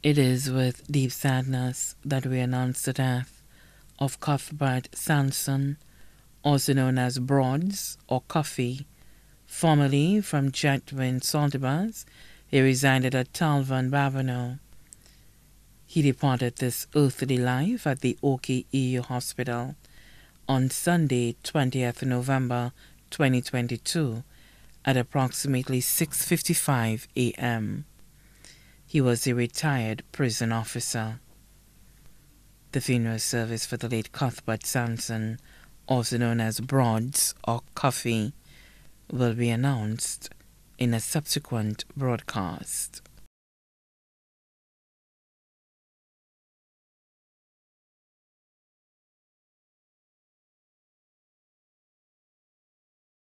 It is with deep sadness that we announce the death of Cuthbert Sanson, also known as Broads or Cuffy, formerly from Chetwynd Saltibus. He resided at Talvern, Babonneau. He departed this earthly life at the OKEU Hospital on Sunday, 20th November 2022 at approximately 6:55 a.m. He was a retired prison officer. The funeral service for the late Cuthbert Sanson, also known as Broads or Cuffy, will be announced in a subsequent broadcast.